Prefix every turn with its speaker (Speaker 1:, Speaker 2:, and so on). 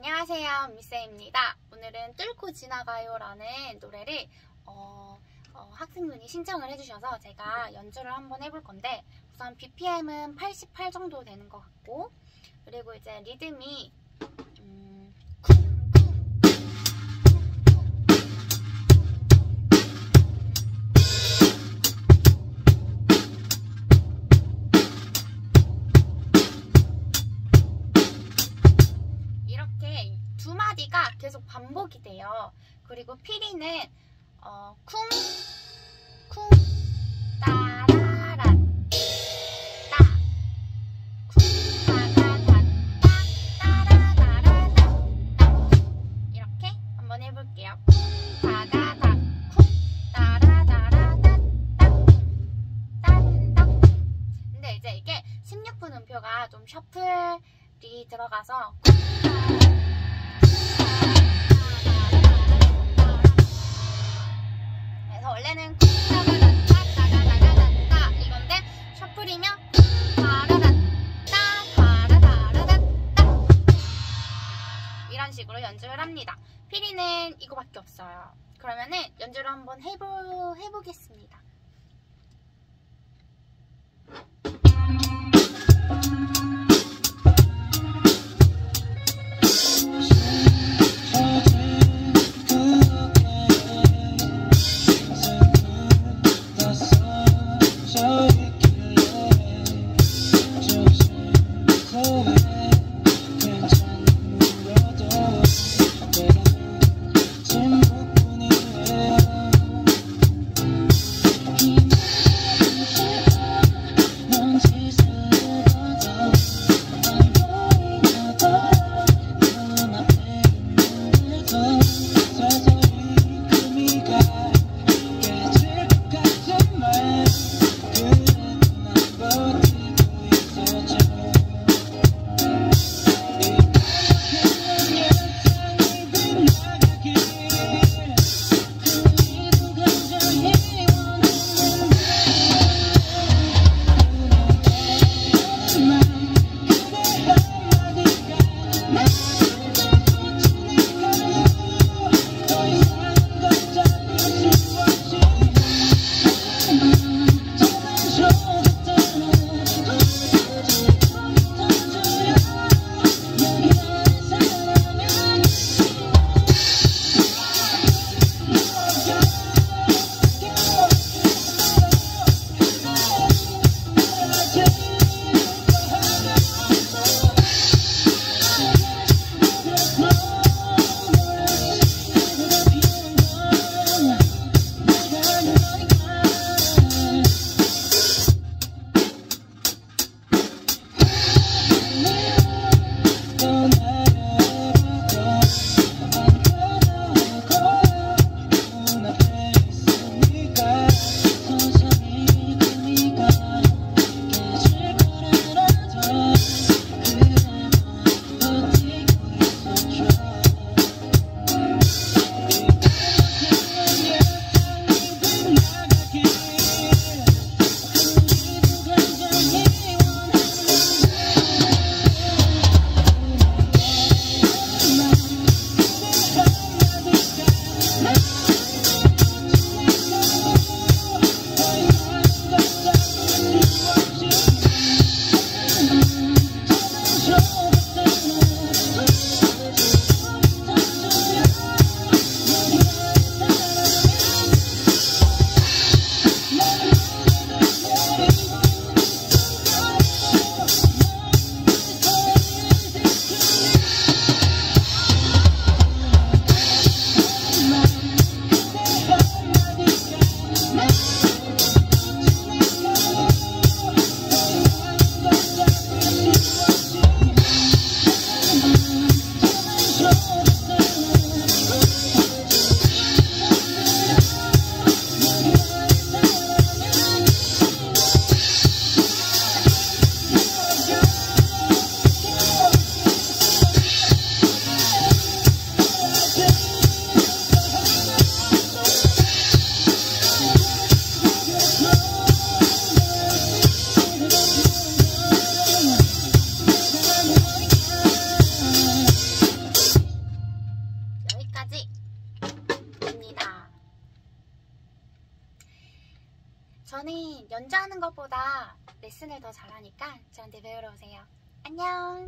Speaker 1: 안녕하세요, 미세입니다. 오늘은 뚫고 지나가요 라는 노래를 어, 어, 학생분이 신청을 해주셔서 제가 연주를 한번 해볼 건데 우선 BPM은 88 정도 되는 것 같고 그리고 이제 리듬이 두 마디가 계속 반복이 돼요. 그리고 피리는 어, 쿵, 쿵, 따라란, 따, 쿵, 따라란, 따, 따라 원래는 따다다다다다다다 이건데 셔플이면 다라다따 다라다라다따 이런 식으로 연주를 합니다. 피리는 이거밖에 없어요. 그러면은 연주를 한번 해보, 해보겠습니다. 저는 연주하는 것보다 레슨을 더 잘하니까 저한테 배우러 오세요. 안녕!